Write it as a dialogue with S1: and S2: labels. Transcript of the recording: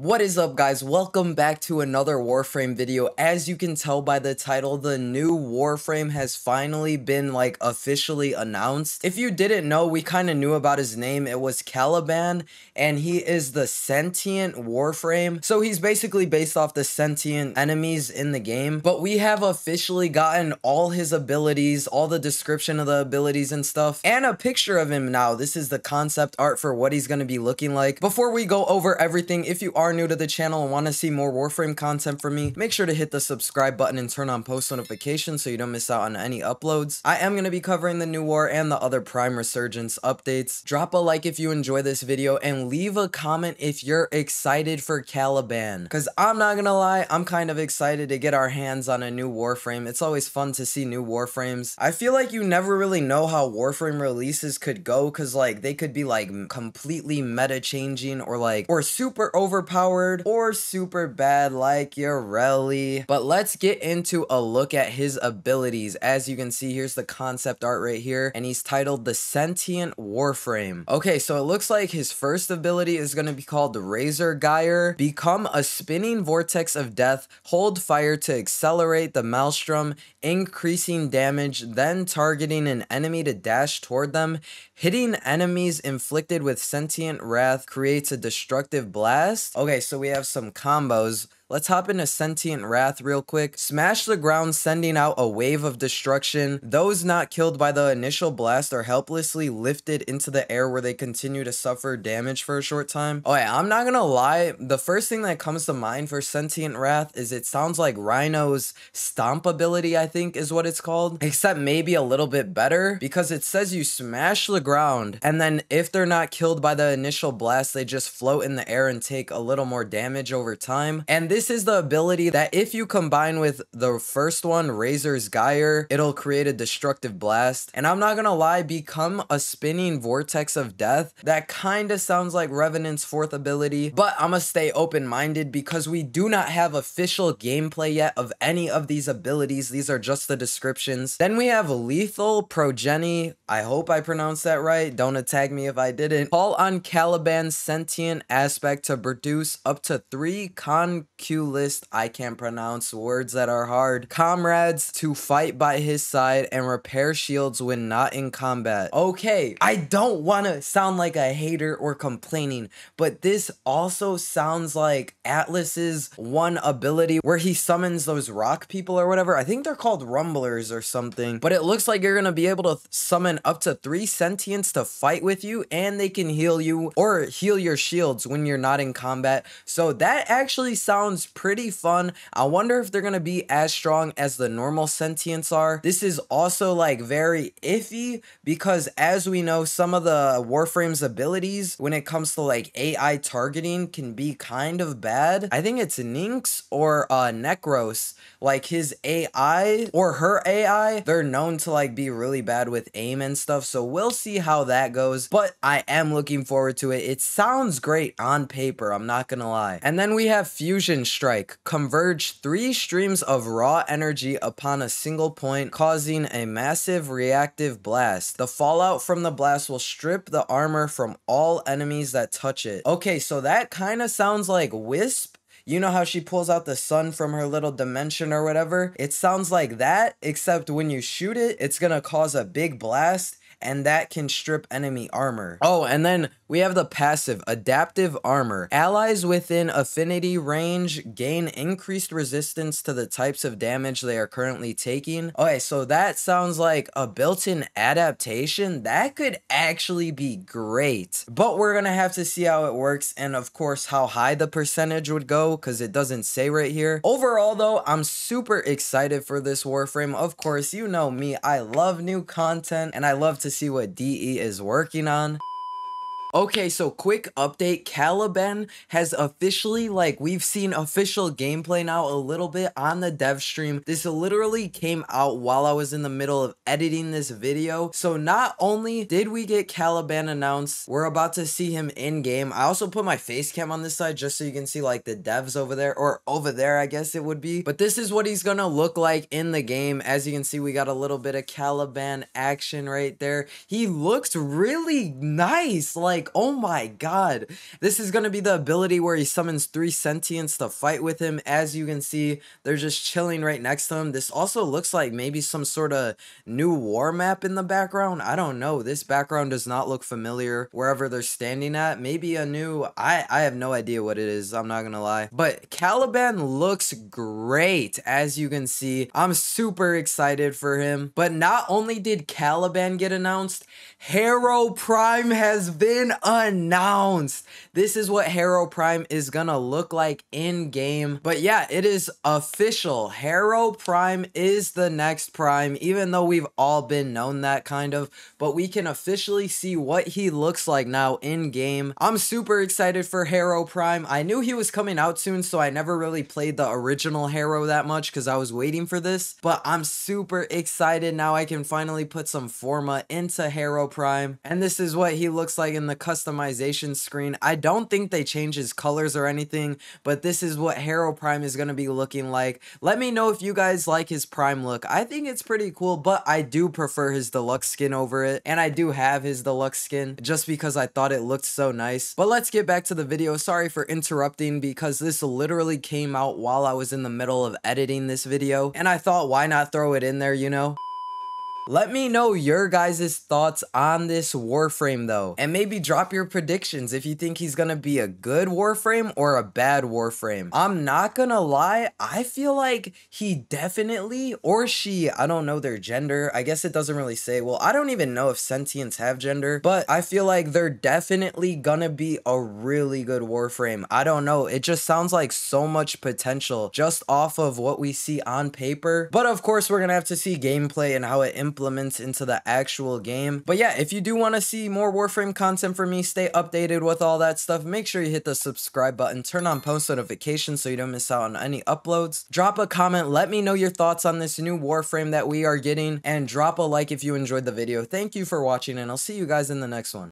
S1: What is up guys, welcome back to another Warframe video. As you can tell by the title, the new Warframe has finally been like officially announced. If you didn't know, we kind of knew about his name, it was Caliban, and he is the sentient Warframe. So he's basically based off the sentient enemies in the game, but we have officially gotten all his abilities, all the description of the abilities and stuff, and a picture of him now. This is the concept art for what he's going to be looking like. Before we go over everything, if you are are new to the channel and want to see more Warframe content from me, make sure to hit the subscribe button and turn on post notifications so you don't miss out on any uploads. I am going to be covering the new war and the other Prime Resurgence updates. Drop a like if you enjoy this video and leave a comment if you're excited for Caliban. Because I'm not going to lie, I'm kind of excited to get our hands on a new Warframe. It's always fun to see new Warframes. I feel like you never really know how Warframe releases could go because like they could be like completely meta changing or like or super overpowered or super bad like Yareli. But let's get into a look at his abilities. As you can see, here's the concept art right here, and he's titled the Sentient Warframe. Okay, so it looks like his first ability is going to be called the Razor Gyre. Become a spinning vortex of death, hold fire to accelerate the maelstrom, increasing damage, then targeting an enemy to dash toward them. Hitting enemies inflicted with sentient wrath creates a destructive blast. Okay, so we have some combos. Let's hop into Sentient Wrath real quick. Smash the ground, sending out a wave of destruction. Those not killed by the initial blast are helplessly lifted into the air where they continue to suffer damage for a short time. Oh yeah, I'm not gonna lie. The first thing that comes to mind for Sentient Wrath is it sounds like Rhino's Stomp ability, I think is what it's called. Except maybe a little bit better because it says you smash the ground and then if they're not killed by the initial blast, they just float in the air and take a little more damage over time. And this this is the ability that if you combine with the first one, Razor's Gyre, it'll create a destructive blast. And I'm not gonna lie, become a spinning vortex of death. That kind of sounds like Revenant's fourth ability, but I'm gonna stay open-minded because we do not have official gameplay yet of any of these abilities. These are just the descriptions. Then we have Lethal Progeny. I hope I pronounced that right. Don't attack me if I didn't. Call on Caliban's sentient aspect to produce up to three con Q list, I can't pronounce words that are hard. Comrades to fight by his side and repair shields when not in combat. Okay, I don't want to sound like a hater or complaining, but this also sounds like Atlas's one ability where he summons those rock people or whatever. I think they're called rumblers or something, but it looks like you're going to be able to summon up to three sentients to fight with you and they can heal you or heal your shields when you're not in combat. So that actually sounds sounds pretty fun. I wonder if they're going to be as strong as the normal sentients are. This is also like very iffy because as we know, some of the Warframe's abilities when it comes to like AI targeting can be kind of bad. I think it's Nyx or uh, Nekros. Like his AI or her AI, they're known to like be really bad with aim and stuff. So we'll see how that goes. But I am looking forward to it. It sounds great on paper. I'm not going to lie. And then we have Fusion strike. Converge three streams of raw energy upon a single point, causing a massive reactive blast. The fallout from the blast will strip the armor from all enemies that touch it. Okay, so that kind of sounds like Wisp, you know how she pulls out the sun from her little dimension or whatever? It sounds like that, except when you shoot it, it's gonna cause a big blast and that can strip enemy armor. Oh, and then we have the passive adaptive armor. Allies within affinity range gain increased resistance to the types of damage they are currently taking. Okay, so that sounds like a built-in adaptation. That could actually be great, but we're gonna have to see how it works and of course how high the percentage would go because it doesn't say right here. Overall though, I'm super excited for this Warframe. Of course, you know me, I love new content and I love to see what DE is working on. Okay, so quick update. Caliban has officially, like, we've seen official gameplay now a little bit on the dev stream. This literally came out while I was in the middle of editing this video. So not only did we get Caliban announced, we're about to see him in game. I also put my face cam on this side just so you can see, like, the devs over there, or over there, I guess it would be. But this is what he's gonna look like in the game. As you can see, we got a little bit of Caliban action right there. He looks really nice. Like, like, oh my god. This is gonna be the ability where he summons three sentients to fight with him. As you can see, they're just chilling right next to him. This also looks like maybe some sort of new war map in the background. I don't know. This background does not look familiar wherever they're standing at. Maybe a new, I, I have no idea what it is. I'm not gonna lie. But Caliban looks great. As you can see, I'm super excited for him. But not only did Caliban get announced, Harrow Prime has been announced. This is what Harrow Prime is gonna look like in game. But yeah, it is official. Harrow Prime is the next Prime, even though we've all been known that kind of. But we can officially see what he looks like now in game. I'm super excited for Harrow Prime. I knew he was coming out soon, so I never really played the original Harrow that much because I was waiting for this. But I'm super excited now I can finally put some Forma into Harrow Prime. And this is what he looks like in the customization screen. I don't think they change his colors or anything, but this is what Harrow Prime is going to be looking like. Let me know if you guys like his Prime look. I think it's pretty cool, but I do prefer his deluxe skin over it. And I do have his deluxe skin just because I thought it looked so nice. But let's get back to the video. Sorry for interrupting because this literally came out while I was in the middle of editing this video. And I thought, why not throw it in there, you know? Let me know your guys' thoughts on this Warframe though, and maybe drop your predictions if you think he's gonna be a good Warframe or a bad Warframe. I'm not gonna lie, I feel like he definitely, or she, I don't know their gender, I guess it doesn't really say, well, I don't even know if sentients have gender, but I feel like they're definitely gonna be a really good Warframe. I don't know, it just sounds like so much potential just off of what we see on paper, but of course we're gonna have to see gameplay and how it implements implements into the actual game. But yeah, if you do want to see more Warframe content from me, stay updated with all that stuff, make sure you hit the subscribe button, turn on post notifications so you don't miss out on any uploads. Drop a comment, let me know your thoughts on this new Warframe that we are getting, and drop a like if you enjoyed the video. Thank you for watching, and I'll see you guys in the next one.